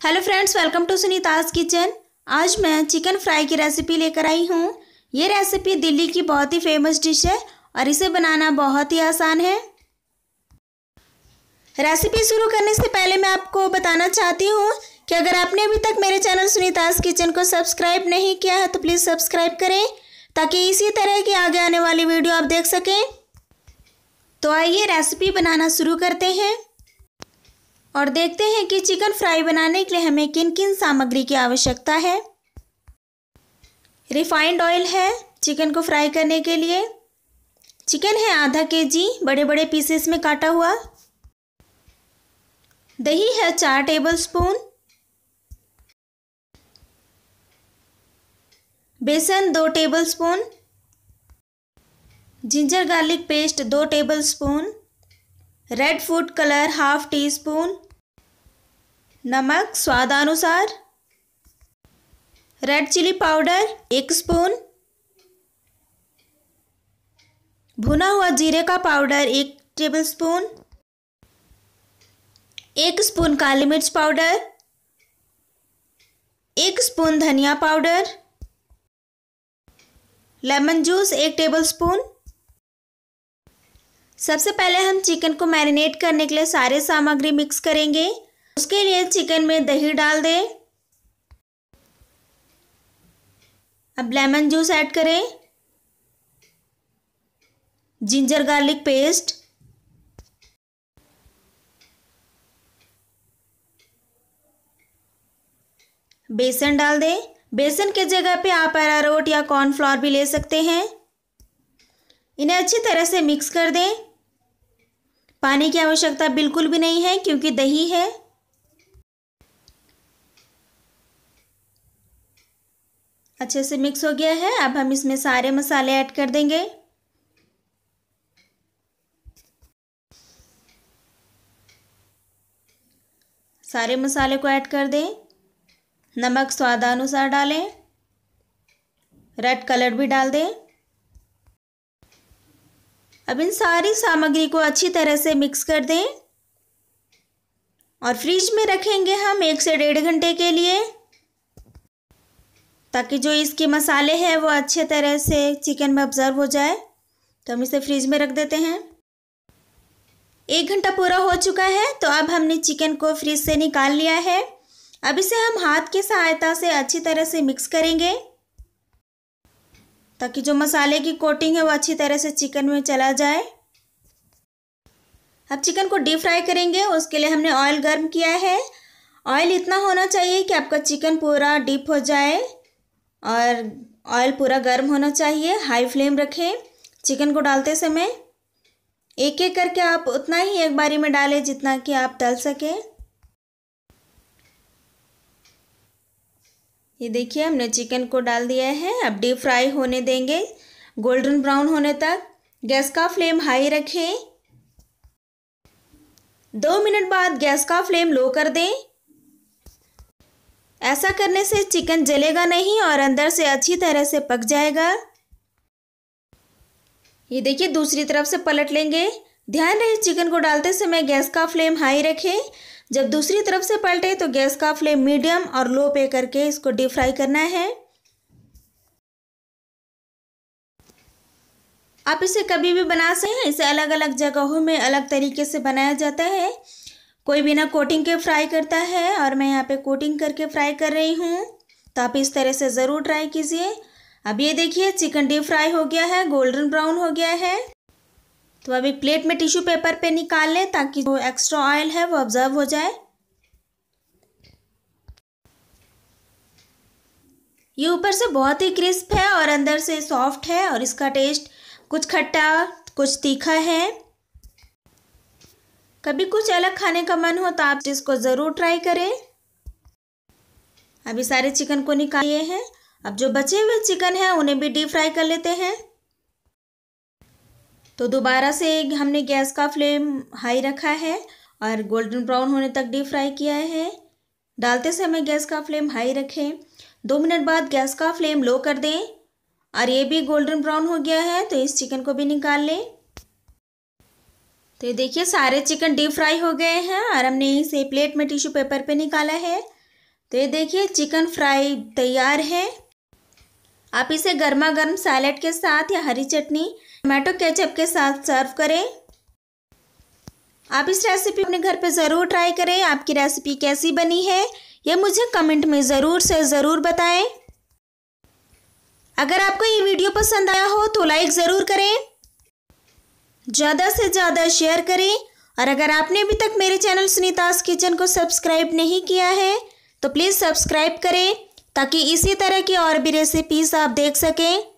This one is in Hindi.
Hello friends welcome to Sunita's kitchen आज मैं चिकन फ्राई की रेसिपी लेकर आई हूँ। ये रेसिपी दिल्ली की बहुत ही फ़ेमस डिश है और इसे बनाना बहुत ही आसान है। रेसिपी शुरू करने से पहले मैं आपको बताना चाहती हूँ कि अगर आपने अभी तक मेरे चैनल सुनीताज किचन को सब्सक्राइब नहीं किया है तो प्लीज़ सब्सक्राइब करें, ताकि इसी तरह की आगे आने वाली वीडियो आप देख सकें। तो आइए रेसिपी बनाना शुरू करते हैं। और देखते हैं कि चिकन फ्राई बनाने के लिए हमें किन किन सामग्री की आवश्यकता है। रिफाइंड ऑयल है चिकन को फ्राई करने के लिए। चिकन है आधा के जी बड़े बड़े पीसेस में काटा हुआ। दही है चार टेबल स्पून बेसन दो tablespoon ginger garlic paste दो tablespoon red food colour half teaspoon नमक स्वादानुसार रेड चिली पाउडर एक स्पून भुना हुआ जीरे का पाउडर एक टेबल स्पून एक स्पून काली मिर्च पाउडर एक स्पून धनिया पाउडर लेमन जूस एक टेबल स्पून सबसे पहले हम चिकन को मैरिनेट करने के लिए सारे सामग्री मिक्स करेंगे। उसके लिए चिकन में दही डाल दें। अब लेमन जूस ऐड करें। Ginger garlic paste. बेसन डाल दें। बेसन के जगह पे आप अरारोट या कॉर्नफ्लोर भी ले सकते हैं। इन्हें अच्छी तरह से मिक्स कर दें। पानी की आवश्यकता बिल्कुल भी नहीं है, क्योंकि दही है। अच्छे से मिक्स हो गया है। अब हम इसमें सारे मसाले ऐड कर देंगे। सारे मसाले को ऐड कर दें। नमक स्वादानुसार डालें। रेड कलर भी डाल दें। अब इन सारी सामग्री को अच्छी तरह से मिक्स कर दें। और फ्रिज में रखेंगे हम एक से डेढ़ घंटे के लिए, ताकि जो इसके मसाले हैं वो अच्छे तरह से चिकन में ऑब्ज़र्व हो जाए। तो हम इसे फ्रिज में रख देते हैं। एक घंटा पूरा हो चुका है तो अब हमने चिकन को फ्रिज से निकाल लिया है। अब इसे हम हाथ की सहायता से अच्छी तरह से मिक्स करेंगे। ताकि जो मसाले की कोटिंग है वो अच्छी तरह से चिकन में चला जाए। अब चिकन को डीप फ्राई करेंगे, उसके लिए हमने ऑयल गर्म किया है। ऑयल इतना होना चाहिए कि आपका चिकन पूरा डीप हो जाए और ऑयल पूरा गर्म होना चाहिए। हाई फ्लेम रखें चिकन को डालते समय। एक एक करके आप उतना ही एक बारी में डालें जितना कि आप तल सकें। ये देखिए हमने चिकन को डाल दिया है। अब डीप फ्राई होने देंगे। गोल्डन ब्राउन होने तक। गैस का फ्लेम हाई रखें। दो मिनट बाद गैस का फ्लेम लो कर दें। ऐसा करने से चिकन जलेगा नहीं और अंदर से अच्छी तरह से पक जाएगा। ये देखिए दूसरी तरफ़ से पलट लेंगे। ध्यान रहे, चिकन को डालते समय गैस का फ्लेम हाई रखें। जब दूसरी तरफ़ से पलटे तो गैस का फ्लेम मीडियम और लो पे करके इसको डीप फ्राई करना है। आप इसे कभी भी बना सकते हैं। इसे अलग अलग जगहों में अलग तरीके से बनाया जाता है। कोई बिना कोटिंग के फ्राई करता है और मैं यहाँ पे कोटिंग करके फ्राई कर रही हूँ। तो आप इस तरह से ज़रूर ट्राई कीजिए। अब ये देखिए, चिकन डीप फ्राई हो गया है, गोल्डन ब्राउन हो गया है। तो अभी प्लेट में टिश्यू पेपर पे निकाल लें ताकि जो एक्स्ट्रा ऑयल है वो ऑब्ज़र्व हो जाए। ये ऊपर से बहुत ही क्रिस्प है और अंदर से सॉफ्ट है और इसका टेस्ट कुछ खट्टा, कुछ तीखा है। कभी कुछ अलग खाने का मन हो तो आप इसको ज़रूर ट्राई करें। अभी सारे चिकन को निकालिए हैं। अब जो बचे हुए चिकन हैं, उन्हें भी डीप फ्राई कर लेते हैं। तो दोबारा से हमने गैस का फ्लेम हाई रखा है और गोल्डन ब्राउन होने तक डीप फ्राई किया है। डालते समय गैस का फ्लेम हाई रखें। दो मिनट बाद गैस का फ्लेम लो कर दें और ये भी गोल्डन ब्राउन हो गया है तो इस चिकन को भी निकाल लें। तो ये देखिए, सारे चिकन डीप फ्राई हो गए हैं और हमने इसे प्लेट में टिश्यू पेपर पे निकाला है। तो ये देखिए, चिकन फ्राई तैयार है। आप इसे गर्मा गर्म सैलेड के साथ या हरी चटनी टमाटो केचप के साथ सर्व करें। आप इस रेसिपी अपने घर पे ज़रूर ट्राई करें। आपकी रेसिपी कैसी बनी है, यह मुझे कमेंट में ज़रूर से ज़रूर बताएँ। अगर आपको ये वीडियो पसंद आया हो तो लाइक ज़रूर करें। ज़्यादा से ज़्यादा शेयर करें। और अगर आपने अभी तक मेरे चैनल सुनीतास किचन को सब्सक्राइब नहीं किया है तो प्लीज़ सब्सक्राइब करें, ताकि इसी तरह की और भी रेसिपीज़ आप देख सकें।